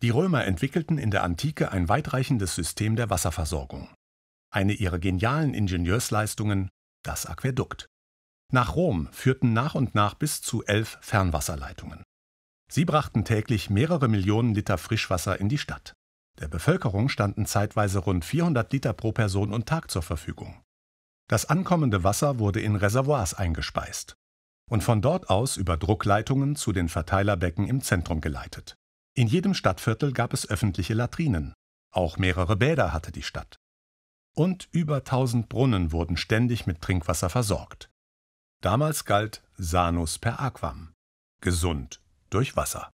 Die Römer entwickelten in der Antike ein weitreichendes System der Wasserversorgung. Eine ihrer genialen Ingenieursleistungen das Aquädukt. Nach Rom führten nach und nach bis zu elf Fernwasserleitungen. Sie brachten täglich mehrere Millionen Liter Frischwasser in die Stadt. Der Bevölkerung standen zeitweise rund 400 Liter pro Person und Tag zur Verfügung. Das ankommende Wasser wurde in Reservoirs eingespeist und von dort aus über Druckleitungen zu den Verteilerbecken im Zentrum geleitet. In jedem Stadtviertel gab es öffentliche Latrinen. Auch mehrere Bäder hatte die Stadt. Und über 1000 Brunnen wurden ständig mit Trinkwasser versorgt. Damals galt Sanus per aquam, gesund durch Wasser.